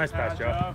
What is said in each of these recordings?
Nice pass, Joe.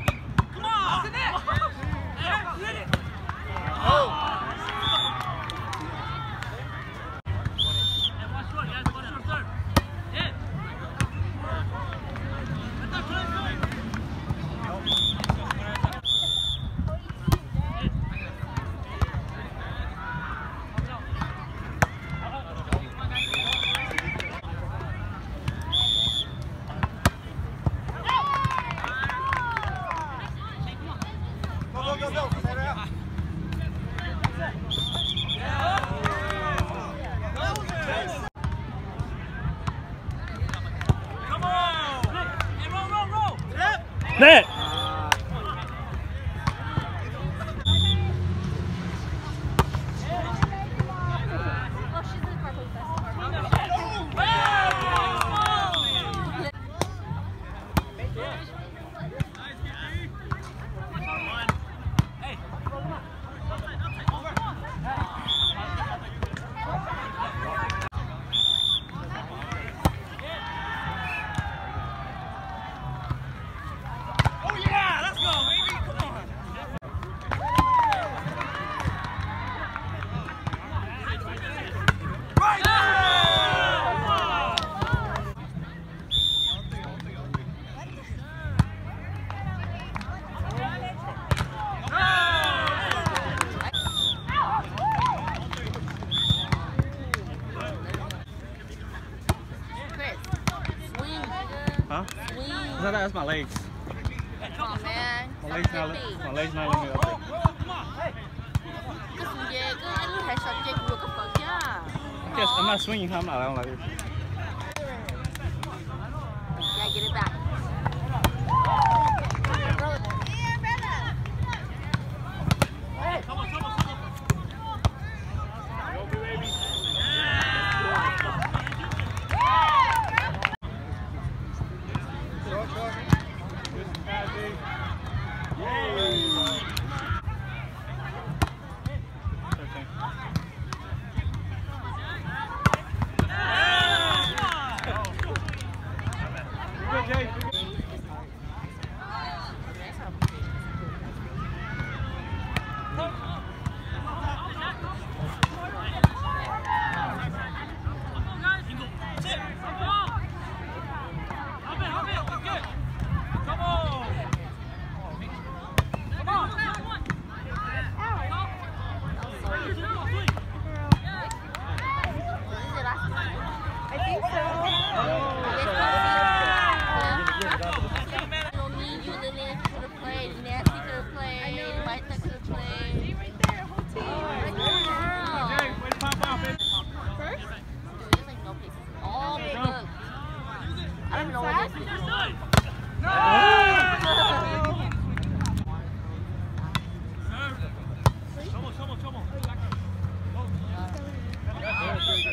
Net. No, that's my legs. Come on, man. My legs not, my legs not letting me up there. Cái swing kia, cứ cứ hay sập kia vừa có phật nha. I guess I'm not swinging? I'm not, I don't like it. Yeah, get it back.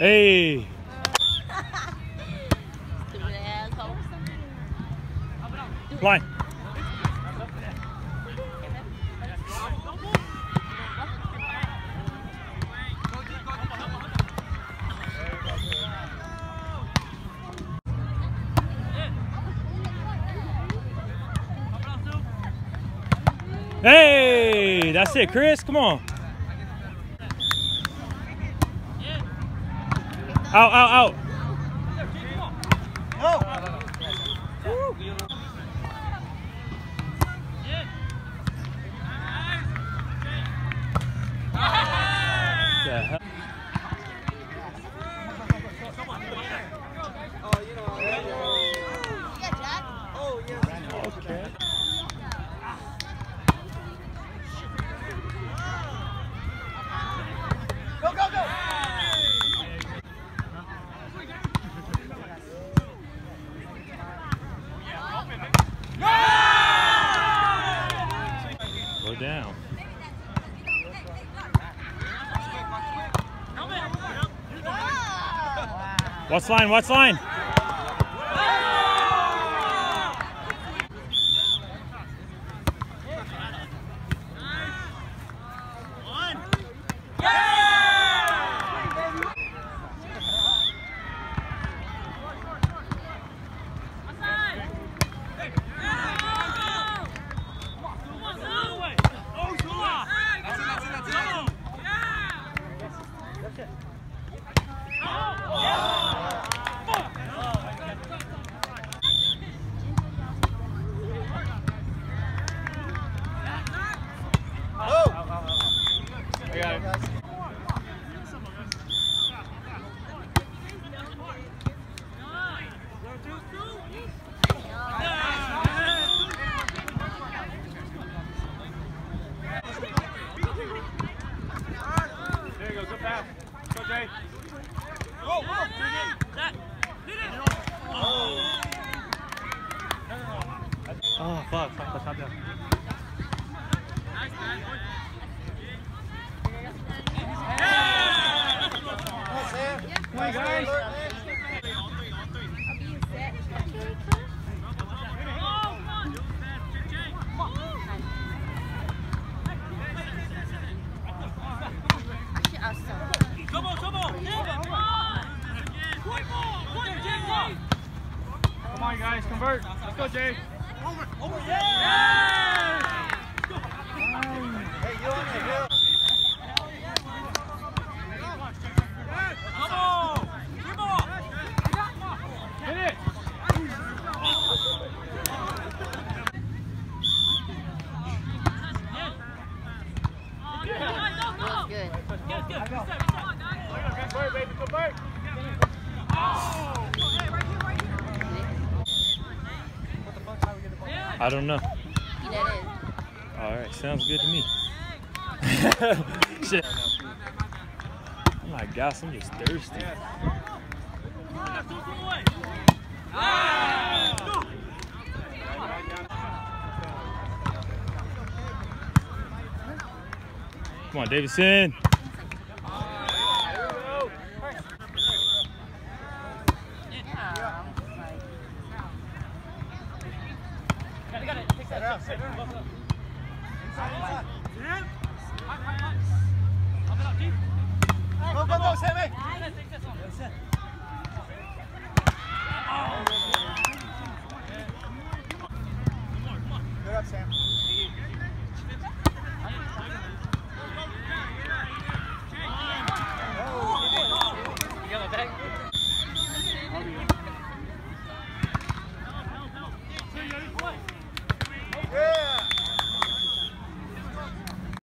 Hey. Line. Hey, that's it, Chris. Come on. Out, out, out. The hell? Okay. Go down. What's line? What's line? I got it. There you go. Good pass. Go, Jay. Oh, fuck. Fuck, fuck, fuck, fuck. Come on, guys. Shit, I suck. Come on, guys. Convert. Let's go, Jay. I don't know. All right, sounds good to me. Shit. Oh my gosh, I'm just thirsty. Come on, Davidson.